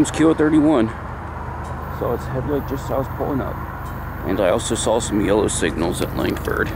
comes Kilo 31. So its headlight just was pulling up. And I also saw some yellow signals at Langford.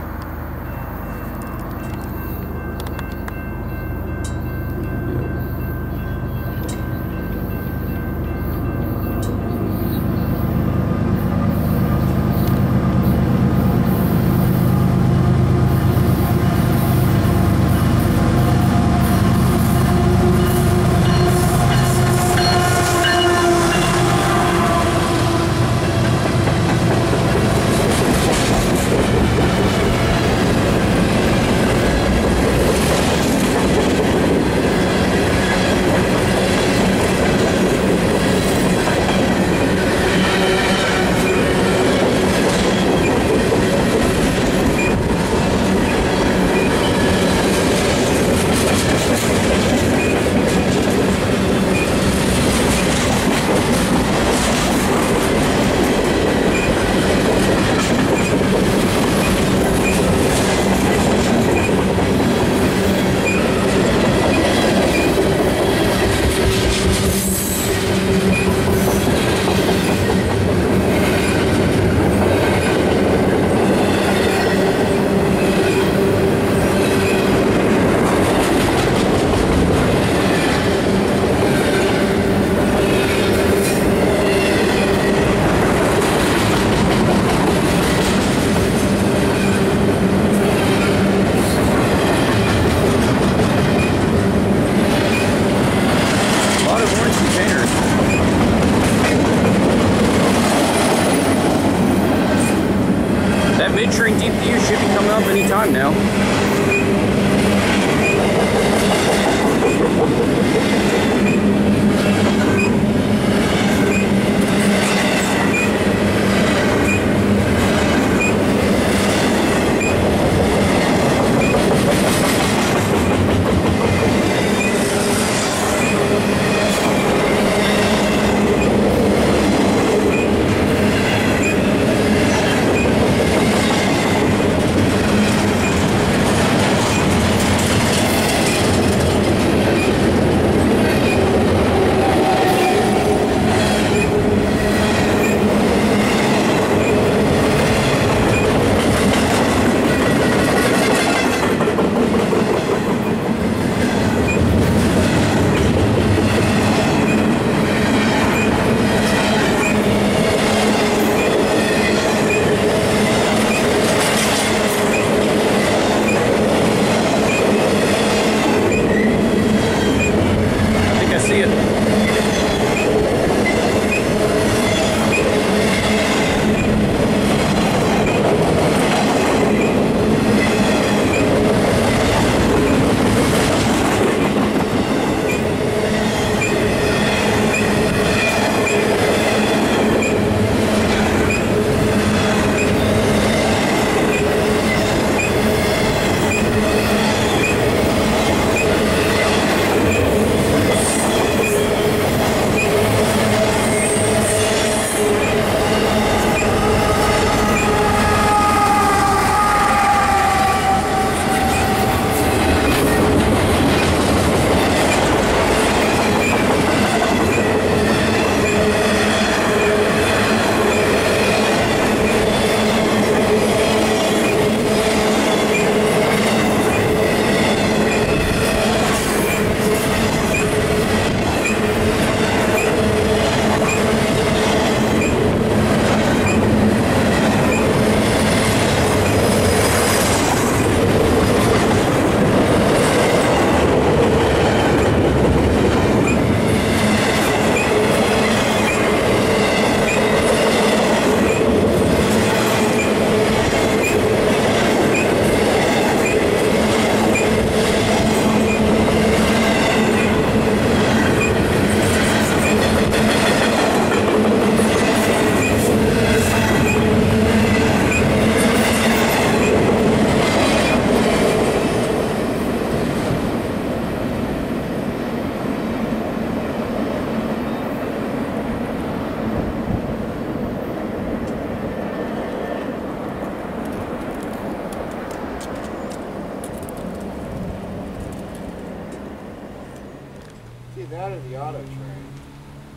The auto train?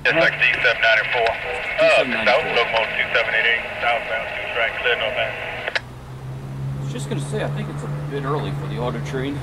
SXD 794. Uh, south, locomotive 2788, southbound, two track, clear northbound. I was just gonna say, I think it's a bit early for the auto train.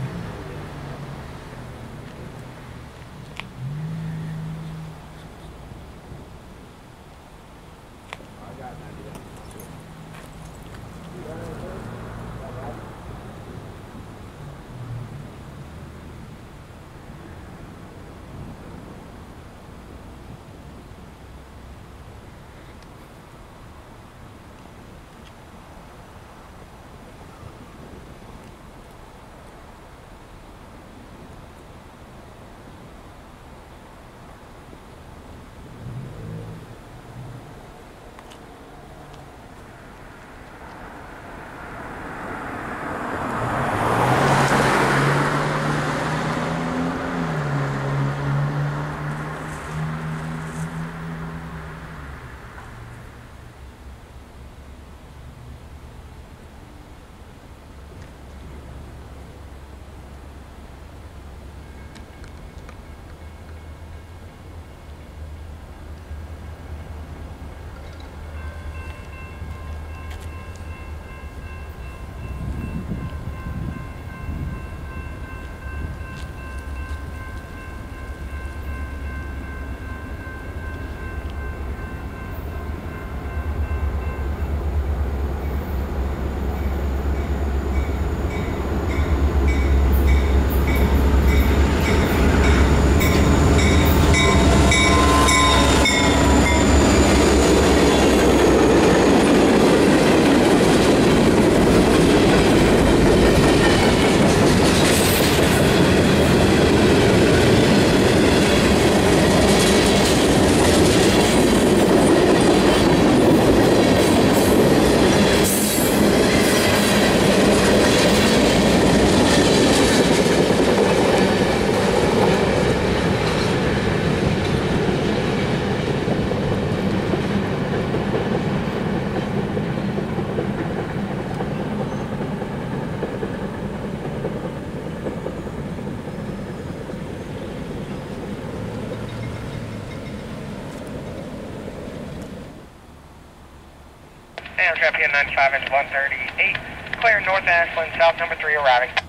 Amtrak PN 95 into 138. Clear North Ashland, South number 3 arriving.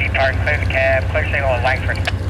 Park, clear the cab, clear signal at Langford.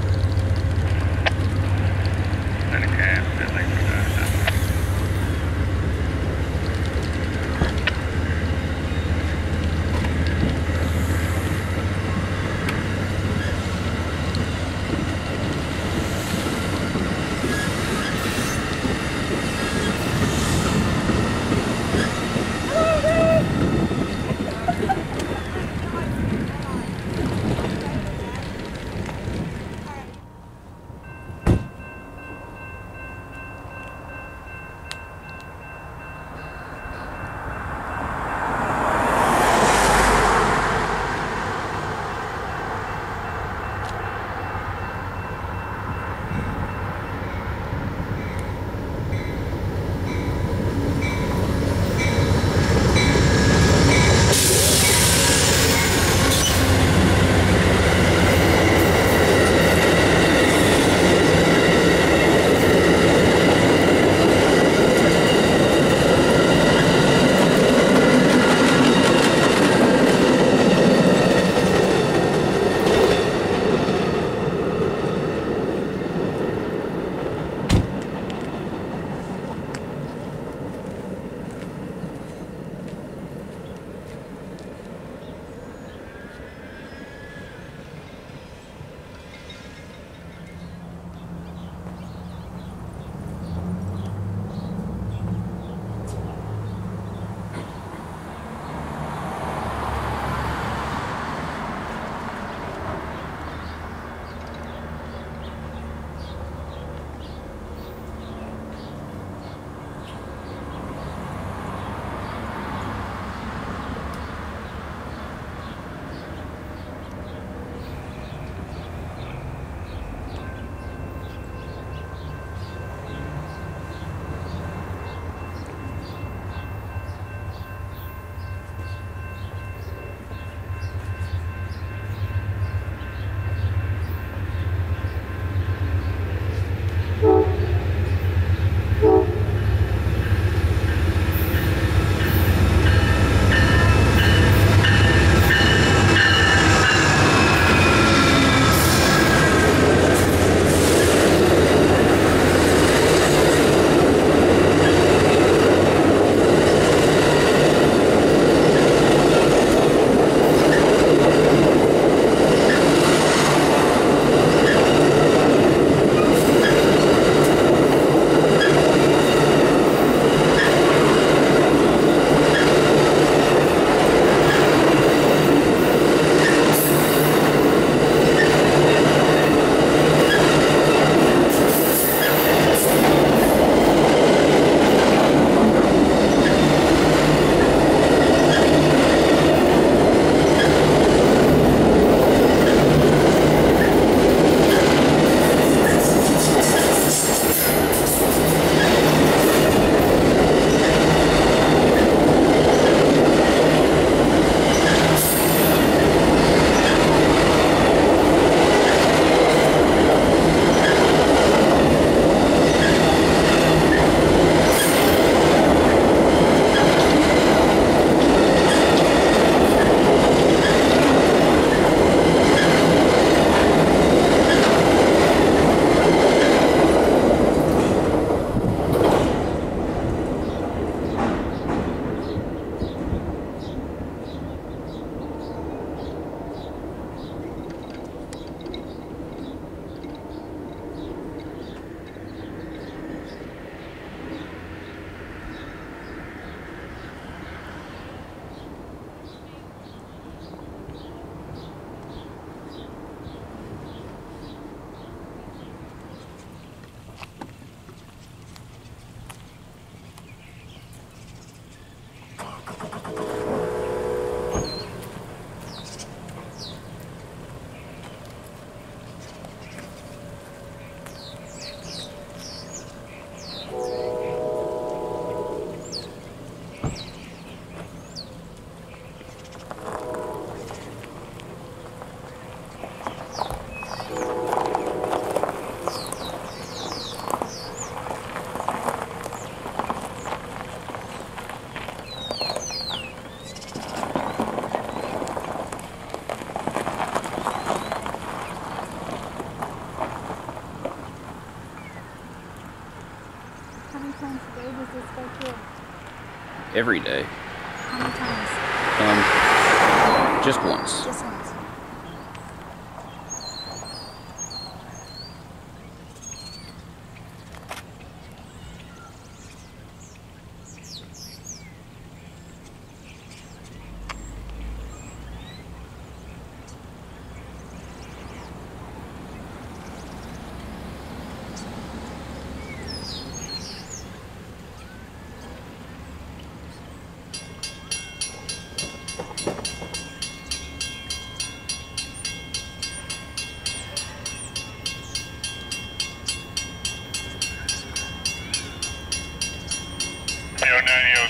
every day. How many times? Um, just once. Just once.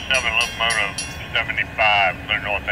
locomotive 75, clear north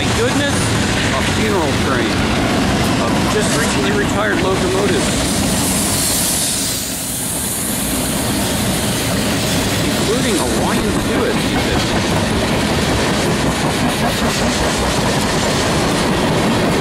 my goodness, a funeral train of just recently retired locomotives. Including Hawaiian Stewart, he.